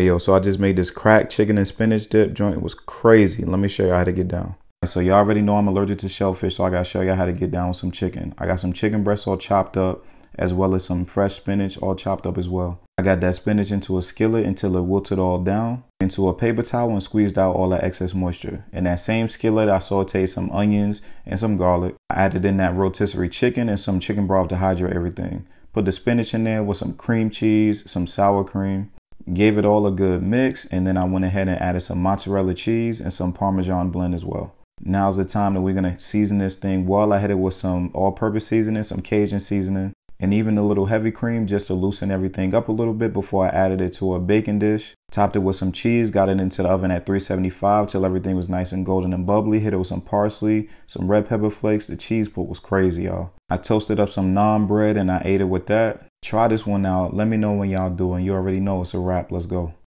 Yo, so I just made this cracked chicken and spinach dip joint. It was crazy. Let me show you how to get down. So y'all already know I'm allergic to shellfish, so I gotta show y'all how to get down with some chicken. I got some chicken breasts all chopped up, as well as some fresh spinach all chopped up as well. I got that spinach into a skillet until it wilted all down, into a paper towel and squeezed out all that excess moisture. In that same skillet, I sauteed some onions and some garlic. I added in that rotisserie chicken and some chicken broth to hydrate everything. Put the spinach in there with some cream cheese, some sour cream, gave it all a good mix, and then I went ahead and added some mozzarella cheese and some Parmesan blend as well. Now's the time that we're gonna season this thing well. I hit it with some all-purpose seasoning, some Cajun seasoning, and even a little heavy cream just to loosen everything up a little bit before I added it to a baking dish. Topped it with some cheese, got it into the oven at 375 till everything was nice and golden and bubbly. Hit it with some parsley, some red pepper flakes. The cheese put was crazy, y'all. I toasted up some naan bread and I ate it with that. Try this one out. Let me know when y'all do and you already know it's a wrap. Let's go.